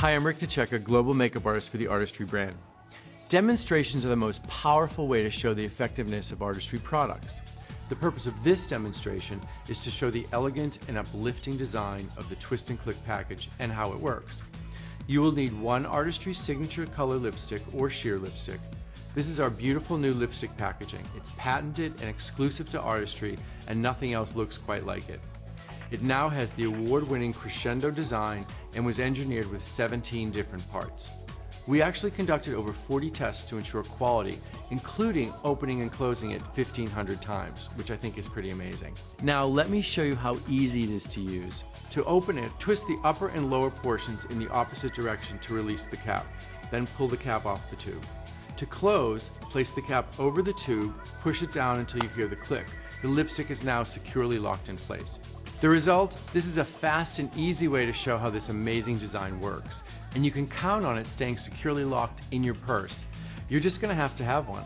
Hi, I'm Rick DiCecca, global makeup artist for the Artistry brand. Demonstrations are the most powerful way to show the effectiveness of artistry products. The purpose of this demonstration is to show the elegant and uplifting design of the Twist and Click package and how it works. You will need one Artistry Signature Color lipstick or sheer lipstick. This is our beautiful new lipstick packaging. It's patented and exclusive to Artistry and nothing else looks quite like it. It now has the award-winning Crescendo design and was engineered with 17 different parts. We actually conducted over 40 tests to ensure quality, including opening and closing it 1500 times, which I think is pretty amazing. Now let me show you how easy it is to use. To open it, twist the upper and lower portions in the opposite direction to release the cap, then pull the cap off the tube. To close, place the cap over the tube, push it down until you hear the click. The lipstick is now securely locked in place. The result, this is a fast and easy way to show how this amazing design works, and you can count on it staying securely locked in your purse. You're just gonna have to have one.